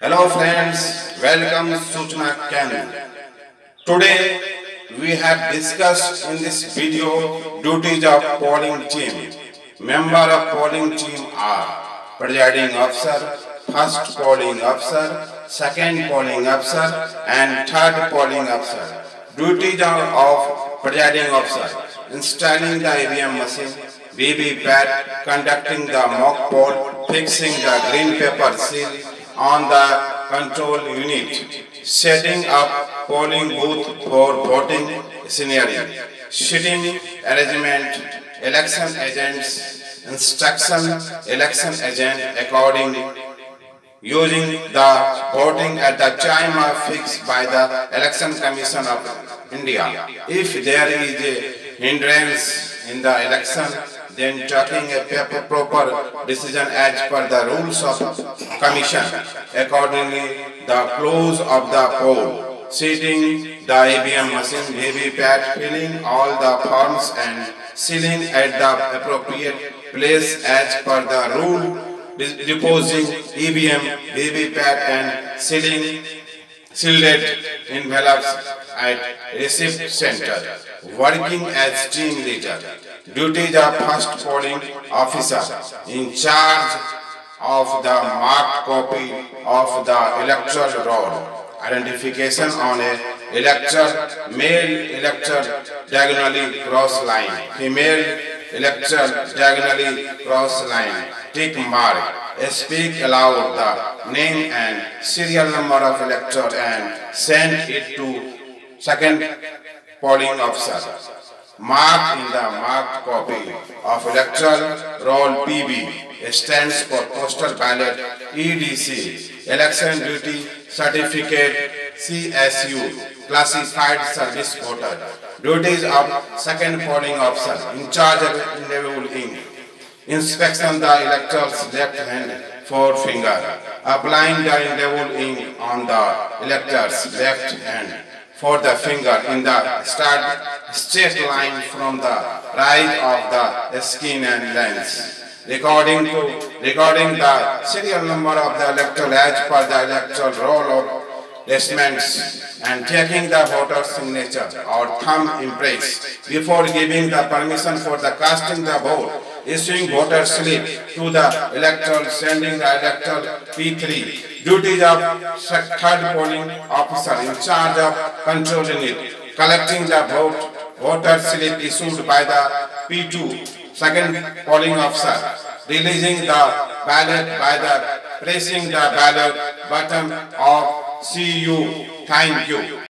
Hello friends, welcome to Suchna channel. Today we have discussed in this video duties of polling team. Member of polling team are presiding officer, first polling officer, second polling officer and third polling officer. Duties of presiding officer installing the EVM machine, VVPAT, conducting the mock poll, fixing the green paper seal on the control unit, setting up polling booth for voting scenario, sitting arrangement, election agents, instruction, election agent according using the voting at the time fixed by the Election Commission of India. If there is a hindrance in the election, then taking a proper decision as per the rules of commission. Accordingly, the close of the poll, seating the EVM machine, VVPAT, filling all the forms and sealing at the appropriate place as per the rule deposing EVM, VVPAT and sealing sealed envelopes at receipt center, working as team leader. Duties of first polling officer in charge of the marked copy of the electoral roll. Identification on a elector, male elector diagonally cross line, female elector diagonally cross line tick mark. Speak aloud the name and serial number of elector and send it to second polling officer. Mark in the marked copy of electoral roll PB stands for postal ballot EDC election duty certificate CSV classified service voter duties of second polling officer in charge of indelible ink inspection the elector's left hand forefinger, applying the indelible ink on the elector's left hand for the finger in the start straight line from the rise of the skin and lens. Recording to recording the serial number of the electoral as per the electoral roll of placements and taking the voter's signature or thumb impress before giving the permission for the casting the vote issuing voter slip to the electoral, sending the electoral P3. Duties of third polling officer in charge of controlling it, collecting the vote, voter slip issued by the P2, second polling officer, releasing the ballot by the pressing the ballot button of CU. Thank you.